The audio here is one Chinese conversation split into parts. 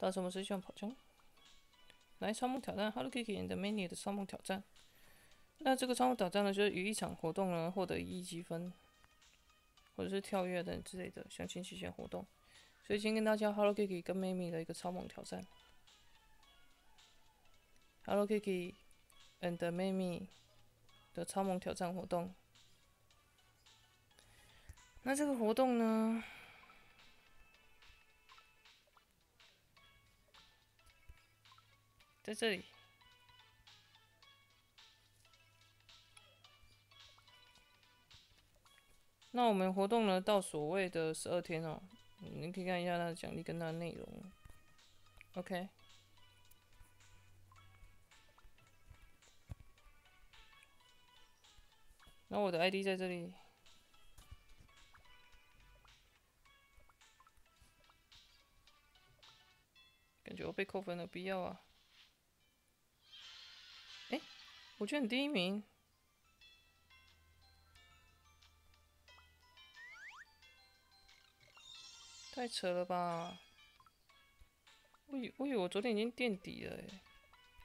到什么时希望跑枪？来超梦挑战，Hello Kitty and Mini 的超梦挑战。那这个超梦挑战呢，就是与一场活动呢获得一亿积分，或者是跳跃等之类的相亲期限活动。所以今天跟大家 Hello Kitty 跟 Mimi 的一个超梦挑战。Hello Kitty and Mimi 的超梦挑战活动。那这个活动呢？在这里，那我们活动呢到所谓的十二天哦，你可以看一下它的奖励跟它的内容。OK，那我的 ID 在这里，感觉我被扣分了，必要啊！我觉得你第一名，太扯了吧！我以我以为我昨天已经垫底了，哎，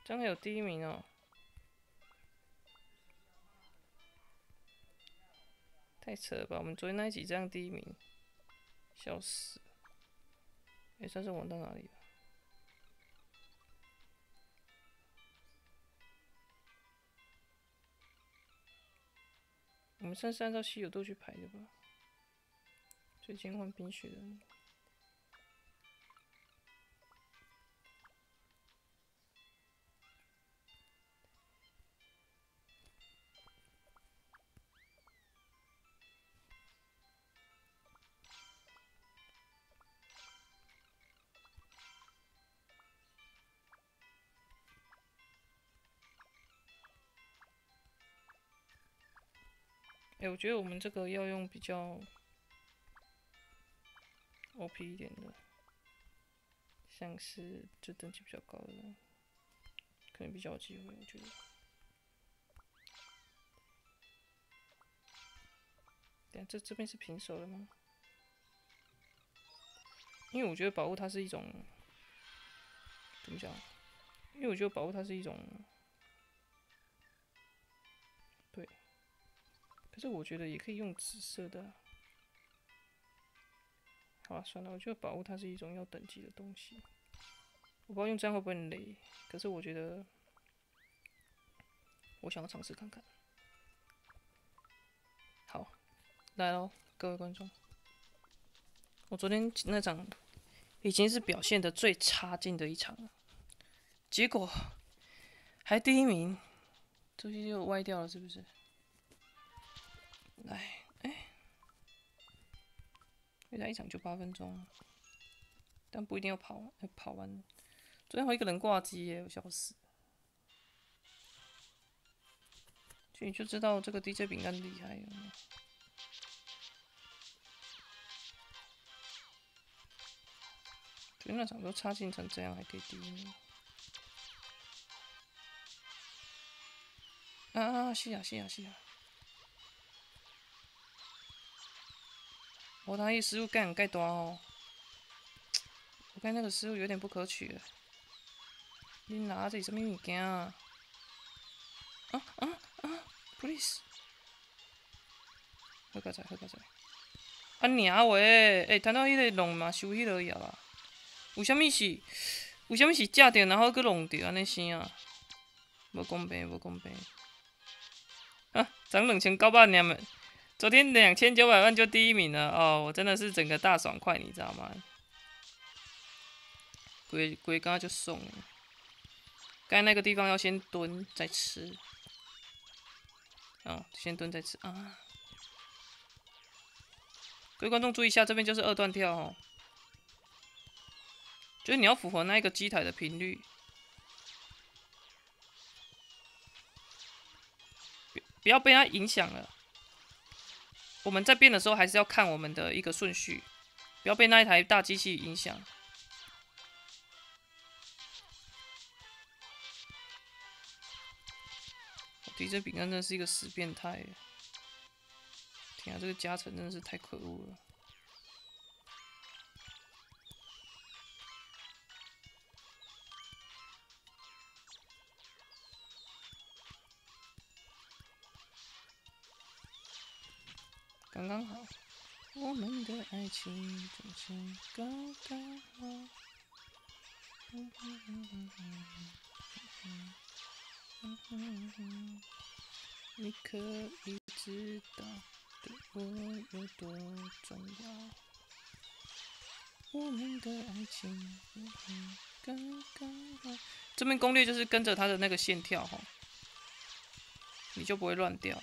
这样还有第一名哦，太扯了吧！我们昨天那一集这样第一名，笑死！哎，算是玩到哪里？我们算是按照稀有度去排的吧。最近换冰雪我觉得我们这个要用比较 OP 一点的，像是就等级比较高的，可能比较有机会。我觉得，等这这边是平手了吗？因为我觉得保护它是一种怎么讲？因为我觉得保护它是一种。可是我觉得也可以用紫色的。好了，算了，我觉得宝物它是一种要等级的东西。我不知道用这样会不会雷，可是我觉得我想要尝试看看。好，来喽，各位观众。我昨天那场已经是表现的最差劲的一场了，结果还第一名，这些又歪掉了，是不是？来，哎，因为他一场就八分钟，但不一定要跑，要跑完。昨天我一个人挂机耶，我笑死。所以就知道这个 DJ 饼干厉害了。那场都差劲成这样，还可以第一名。啊啊！是啊是啊是啊！我他一失误盖很盖多哦，我看那个失误有点不可取。你拿着什么物件啊？啊啊啊！Please，好加载，好加载。啊娘喂！诶，谈到迄个龙嘛，收迄落药啊？为啥物是？为啥物是食着然后去弄着安尼生啊？无公平，无公平。啊，涨两千九百两万。昨天两千九百万就第一名了哦，我真的是整个大爽快，你知道吗？龟龟刚刚就送了，刚才那个地方要先蹲再吃，啊，先蹲再吃啊！各位观众注意一下，这边就是二段跳哦，就是你要符合那个机台的频率，不要被它影响了。我们在变的时候，还是要看我们的一个顺序，不要被那一台大机器影响。敌这饼干真的是一个死变态！天啊，这个加成真的是太可恶了！刚刚好。我们的爱情总是刚刚好。你可以知道对我有多重要。我们的爱情刚刚好。这边攻略就是跟着他的那个线跳哈，你就不会乱掉。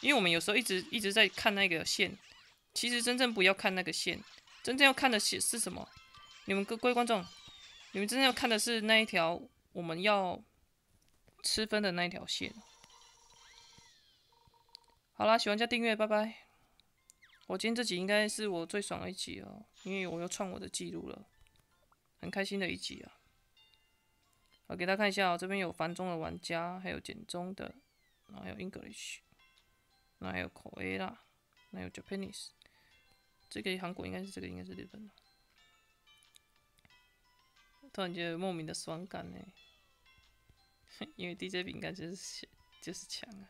因为我们有时候一直一直在看那个线，其实真正不要看那个线，真正要看的是是什么？你们各位观众，你们真正要看的是那一条我们要吃分的那一条线。好啦，喜欢加订阅，拜拜。我今天这集应该是我最爽的一集哦，因为我又创我的记录了，很开心的一集啊。好，给大家看一下哦，这边有繁中的玩家，还有简中的，然后还有 English。那还有口 A 啦，那有 Japanese，这个韩国应该是这个应该是日本的，突然觉得莫名的爽感呢，因为 DJ 饼干就是就是强啊。